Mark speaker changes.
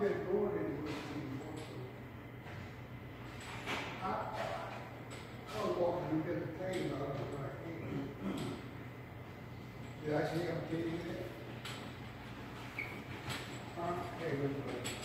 Speaker 1: you get going into it, you. I, I was walking to get the pain out of my hand. Did I say I'm kidding it? Huh? Hey, wait, wait.